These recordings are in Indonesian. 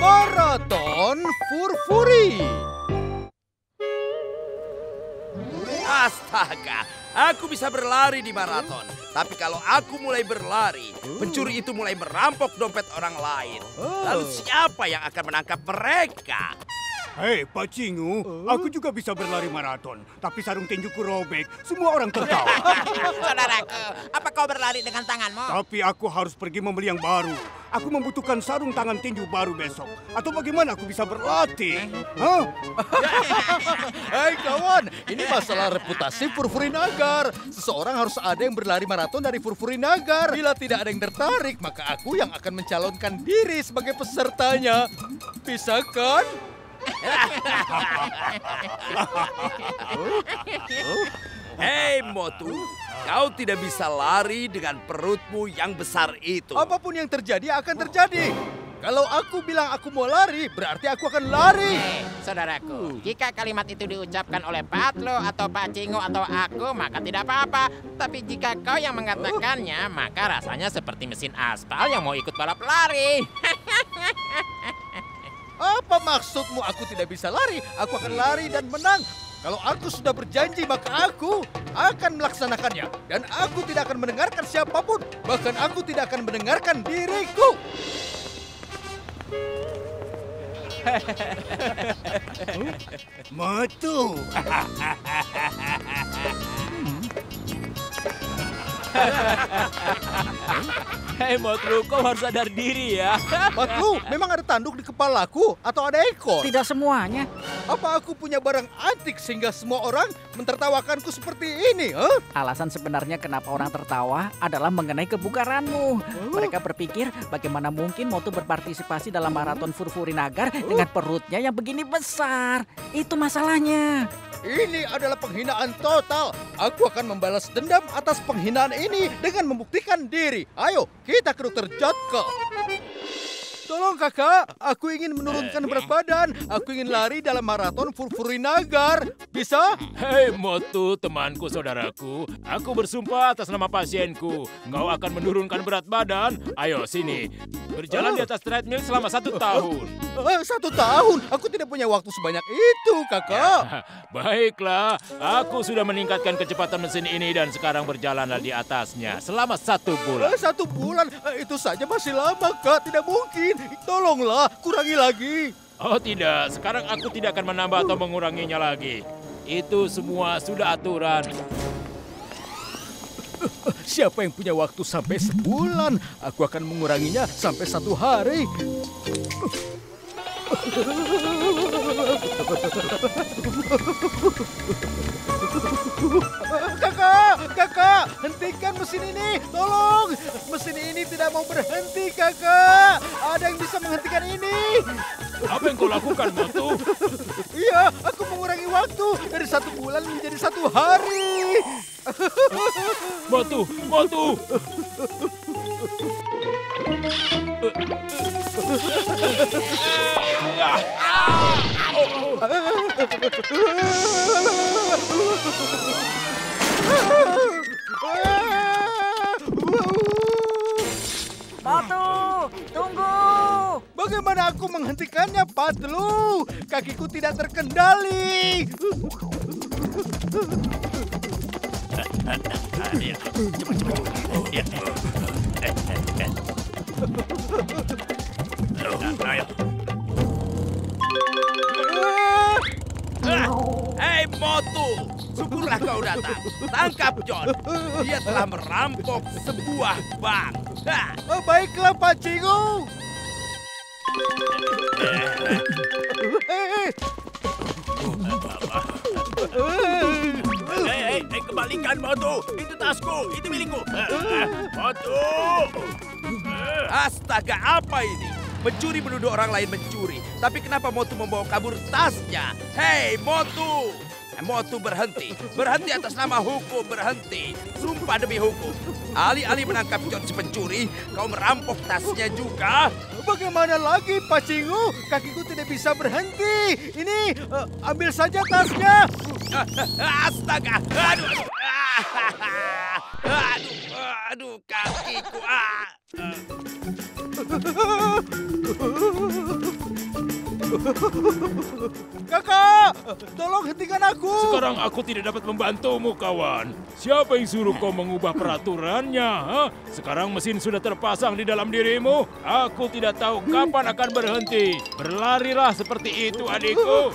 Maraton Furfuri. Astaga, aku bisa berlari di maraton. Tapi kalau aku mulai berlari, pencuri itu mulai merampok dompet orang lain. Lalu siapa yang akan menangkap mereka? Hei, Pak Cingu, aku juga bisa berlari maraton. Tapi sarung tinjuku robek, semua orang tertawa. Saudaraku, apa kau berlari dengan tanganmu? Tapi aku harus pergi membeli yang baru. Aku membutuhkan sarung tangan tinju baru besok. Atau bagaimana aku bisa berlatih? Hah? Hei kawan, ini masalah reputasi Furfuri Nagar. Seseorang harus ada yang berlari maraton dari Furfuri Nagar. Bila tidak ada yang tertarik, maka aku yang akan mencalonkan diri sebagai pesertanya. Bisa kan? Hei Motu, kau tidak bisa lari dengan perutmu yang besar itu. Apa pun yang terjadi akan terjadi. Kalau aku bilang aku mau lari, berarti aku akan lari. Eh, saudaraku, jika kalimat itu diucapkan oleh Patlo atau Pak Cingo atau aku, maka tidak apa-apa. Tapi jika kau yang mengatakannya, maka rasanya seperti mesin aspal yang mau ikut balap lari. Apa maksudmu aku tidak bisa lari? Aku akan lari dan menang. Kalau aku sudah berjanji, maka aku akan melaksanakannya. Dan aku tidak akan mendengarkan siapa pun. Bahkan aku tidak akan mendengarkan diriku. Matu. Hei Motlu, kau harus sadar diri ya. Patlu, memang ada tanduk di kepalaku atau ada ekor? Tidak semuanya. Apa aku punya barang antik sehingga semua orang mentertawakanku seperti ini? Huh? Alasan sebenarnya kenapa orang tertawa adalah mengenai kebugaranmu. Mereka berpikir bagaimana mungkin Motu berpartisipasi dalam maraton Furfuri Nagar dengan perutnya yang begini besar. Itu masalahnya. Ini adalah penghinaan total. Aku akan membalas dendam atas penghinaan ini dengan membuktikan diri. Ayo, kita ke dokter Jotko. Tolong kakak, aku ingin menurunkan berat badan. Aku ingin lari dalam maraton Furfuri Nagar. Bisa? Hei Motu, temanku, saudaraku. Aku bersumpah atas nama pasienku. Kau akan menurunkan berat badan. Ayo sini. Berjalan di atas treadmill selama satu tahun. Eh, satu tahun. Aku tidak punya waktu sebanyak itu, kakak. Baiklah, aku sudah meningkatkan kecepatan mesin ini dan sekarang berjalanlah di atasnya selama satu bulan. Eh, satu bulan, Eh, itu saja masih lama, kak. Tidak mungkin. Tolonglah, kurangi lagi. Oh tidak, sekarang aku tidak akan menambah atau menguranginya lagi. Itu semua sudah aturan. Siapa yang punya waktu sampai sebulan? Aku akan menguranginya sampai satu hari. Kakak, kakak, hentikan mesin ini, tolong. Mesin ini tidak mau berhenti, kakak. Ada yang bisa menghentikan ini. Apa yang kau lakukan, Motu? Iya, aku mengurangi waktu dari satu bulan menjadi satu hari. Motu, Motu. Motu, tunggu. Bagaimana aku menghentikannya, Patlu? Kakiku tidak terkendali. Hei Motu, syukurlah kau datang. Tangkap John. Dia telah merampok sebuah bank. Oh, baiklah, Pak Cingu. Eh, eh. Hei, hei, hei, kembalikan Motu. Itu tasku, itu milikku. Motu. Astaga, apa ini? Mencuri menuduh orang lain mencuri. Tapi kenapa Motu membawa kabur tasnya? Hei, Motu! Eh, Motu berhenti. Berhenti atas nama hukum, berhenti. Sumpah demi hukum. Alih-alih menangkap John si pencuri, kau merampok tasnya juga. Bagaimana lagi, Pak Cingu? Kakiku tidak bisa berhenti. Ini, eh, ambil saja tasnya. Astaga! Aduh! Aduh. Aduh! kakiku. Ah. Kakak, tolong hentikan aku. Sekarang aku tidak dapat membantumu, kawan. Siapa yang suruh kau mengubah peraturannya? ha? Sekarang mesin sudah terpasang di dalam dirimu. Aku tidak tahu kapan akan berhenti. Berlarilah seperti itu, adikku.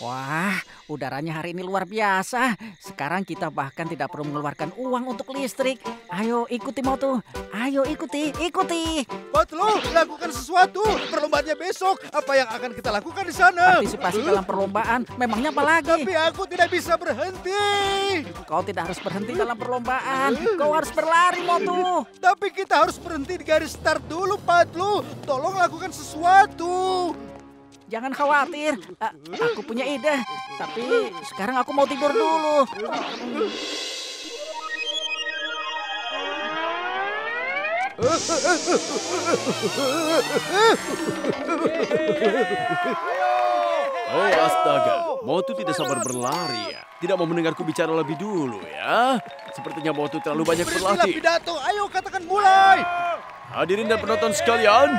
와. Udaranya hari ini luar biasa. Sekarang kita bahkan tidak perlu mengeluarkan uang untuk listrik. Ayo ikuti Motu. Ayo ikuti, ikuti. Patlu, lakukan sesuatu. Perlombaannya besok. Apa yang akan kita lakukan di sana? Partisipasi dalam perlombaan, memangnya apa lagi? Tapi aku tidak bisa berhenti. Kau tidak harus berhenti dalam perlombaan. Kau harus berlari, Motu. Tapi kita harus berhenti di garis start dulu, Patlu. Tolong lakukan sesuatu. Jangan khawatir, A- aku punya ide. Tapi sekarang aku mau tidur dulu. Oh astaga, Motu tidak sabar berlari ya. Tidak mau mendengarku bicara lebih dulu ya. Sepertinya Motu terlalu banyak berlatih. pidato. Ayo katakan mulai. Hadirin dan penonton sekalian,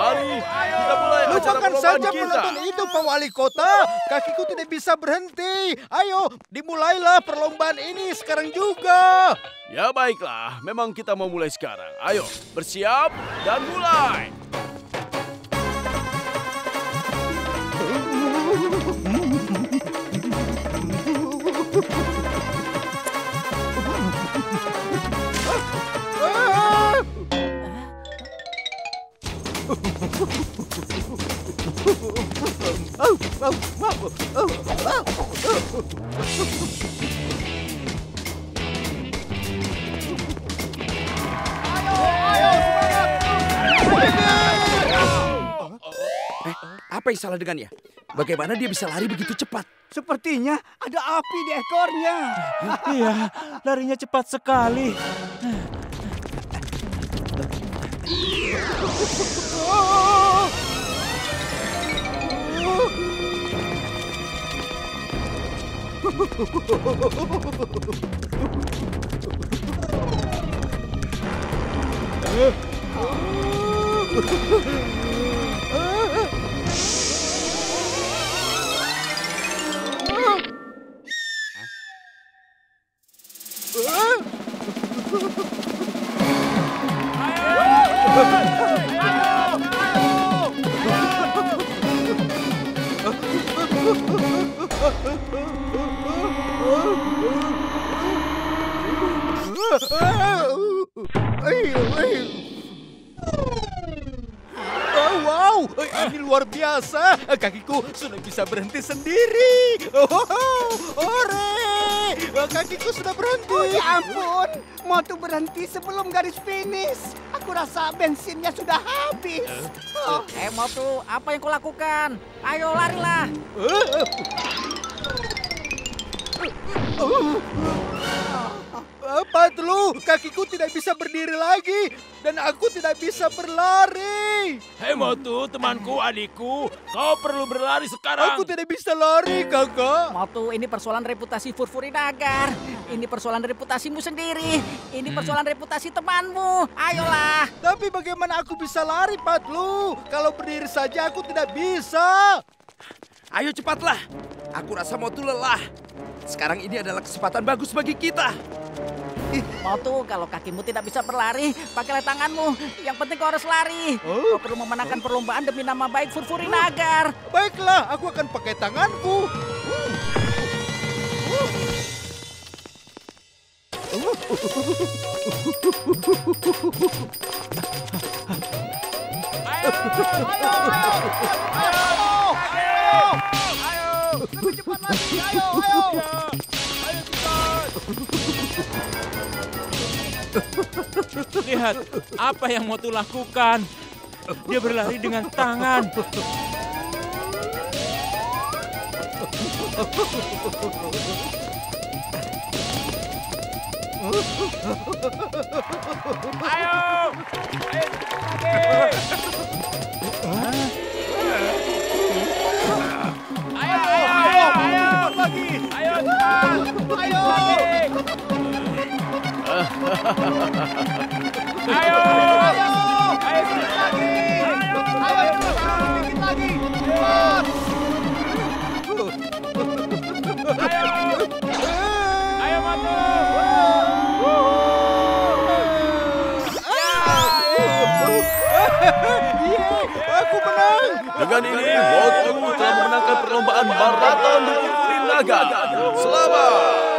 mari kita mulai Lupakan saja penonton itu, Pak Wali Kota. Kakiku tidak bisa berhenti. Ayo, dimulailah perlombaan ini sekarang juga. Ya baiklah, memang kita mau mulai sekarang. Ayo, bersiap dan mulai. Apa yang salah dengannya? Bagaimana dia bisa lari begitu cepat? Sepertinya ada api di ekornya. Iya, larinya cepat sekali. Ayo, Oh, wow, ini luar biasa. Kakiku sudah bisa berhenti sendiri. Oh, ore, kakiku sudah berhenti. Oh ya ampun, Motu berhenti sebelum garis finish. Aku rasa bensinnya sudah habis. Oh, Eh, Motu, apa yang kau lakukan? Ayo larilah. Apa lu? Kakiku tidak bisa berdiri lagi dan aku tidak bisa berlari. Hei Motu, temanku, adikku, kau perlu berlari sekarang. Aku tidak bisa lari, kakak. Motu, ini persoalan reputasi Furfuri Nagar. Ini persoalan reputasimu sendiri. Ini persoalan reputasi temanmu. Ayolah. Tapi bagaimana aku bisa lari, Patlu? Kalau berdiri saja aku tidak bisa. Ayo cepatlah. Aku rasa mau tuh lelah. Sekarang ini adalah kesempatan bagus bagi kita. Motu, kalau kakimu tidak bisa berlari, pakailah tanganmu. Yang penting kau harus lari. Oh. Kau perlu memenangkan perlombaan demi nama baik Furfuri Nagar. Baiklah, aku akan pakai tanganku. Lihat, apa yang Motu lakukan. Dia berlari dengan tangan. Ayo! Ayo lagi! Ayo! Ayo, sedikit lagi! Ayo, sedikit lagi! Ayo! Ayo, Matu! Aku menang. Dengan ini, Motu telah memenangkan perlombaan maraton Furfurin Naga. Selamat!